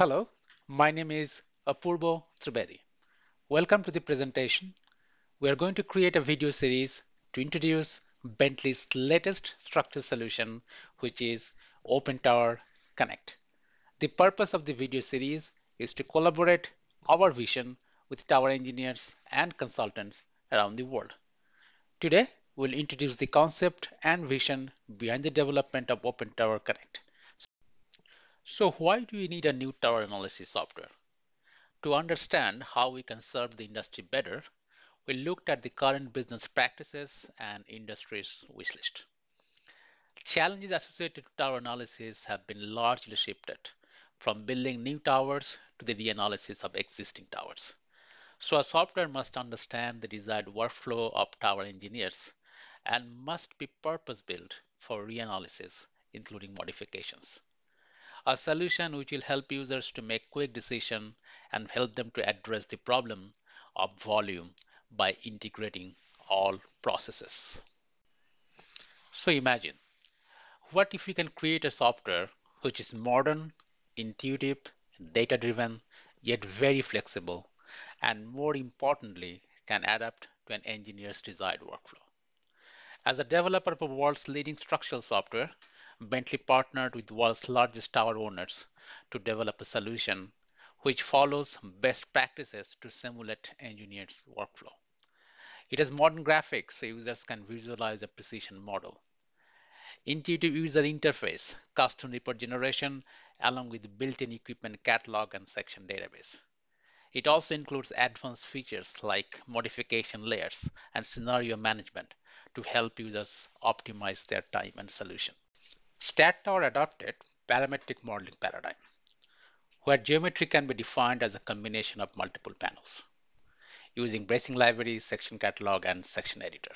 Hello, my name is Apurba Tribedi. Welcome to the presentation. We are going to create a video series to introduce Bentley's latest structural solution, which is OpenTower Connect. The purpose of the video series is to collaborate our vision with tower engineers and consultants around the world. Today, we'll introduce the concept and vision behind the development of OpenTower Connect. So why do we need a new tower analysis software? To understand how we can serve the industry better, we looked at the current business practices and industry's wish list. Challenges associated with tower analysis have been largely shifted from building new towers to the reanalysis of existing towers. So a software must understand the desired workflow of tower engineers and must be purpose-built for reanalysis, including modifications a solution which will help users to make quick decisions and help them to address the problem of volume by integrating all processes. So imagine, what if we can create a software which is modern, intuitive, data-driven, yet very flexible, and more importantly, can adapt to an engineer's desired workflow. As a developer of the world's leading structural software, Bentley partnered with the world's largest tower owners to develop a solution which follows best practices to simulate engineers' workflow. It has modern graphics so users can visualize a precision model. Intuitive user interface, custom report generation, along with built-in equipment catalog and section database. It also includes advanced features like modification layers and scenario management to help users optimize their time and solution. STAAD Tower adopted parametric modeling paradigm, where geometry can be defined as a combination of multiple panels using bracing library, section catalog, and section editor.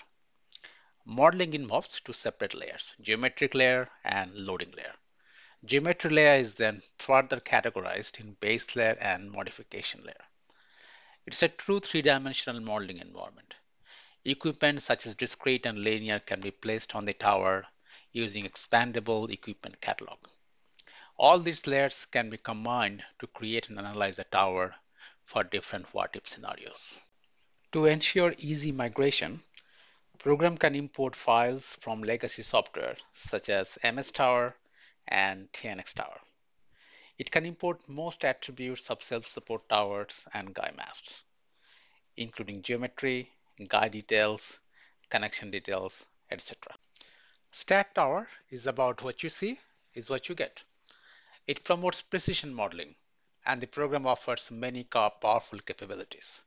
Modeling involves two separate layers, geometric layer and loading layer. Geometry layer is then further categorized in base layer and modification layer. It's a true three-dimensional modeling environment. Equipment such as discrete and linear can be placed on the tower using expandable equipment catalog. All these layers can be combined to create and analyze a tower for different what-if scenarios. To ensure easy migration, program can import files from legacy software such as MS Tower and TNX Tower. It can import most attributes of self-support towers and guy masts, including geometry, guy details, connection details, etc. STAAD Tower is about what you see is what you get. It promotes precision modeling and the program offers many powerful capabilities.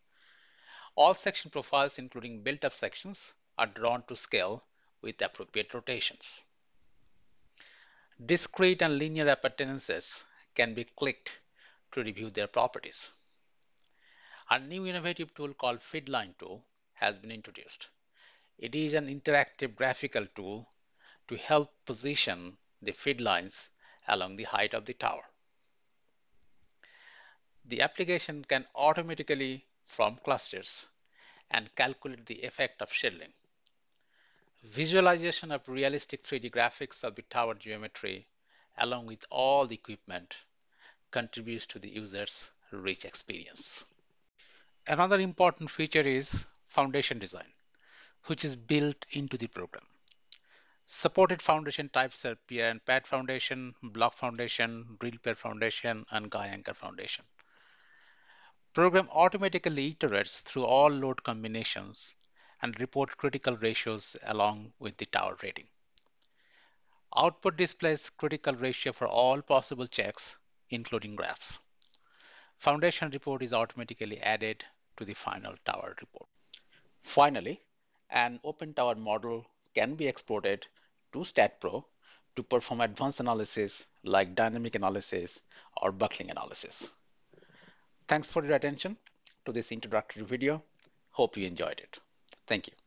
All section profiles, including built-up sections, are drawn to scale with appropriate rotations. Discrete and linear appurtenances can be clicked to review their properties. A new innovative tool called FeedLine tool has been introduced. It is an interactive graphical tool to help position the feed lines along the height of the tower. The application can automatically form clusters and calculate the effect of shielding. Visualization of realistic 3D graphics of the tower geometry along with all the equipment contributes to the user's rich experience. Another important feature is foundation design, which is built into the program. Supported foundation types are pier and pad foundation, block foundation, drill pier foundation, and guy anchor foundation. Program automatically iterates through all load combinations and report critical ratios along with the tower rating. Output displays critical ratio for all possible checks, including graphs. Foundation report is automatically added to the final tower report. Finally, an open tower model can be exported to STAAD.Pro to perform advanced analysis like dynamic analysis or buckling analysis. Thanks for your attention to this introductory video. Hope you enjoyed it. Thank you.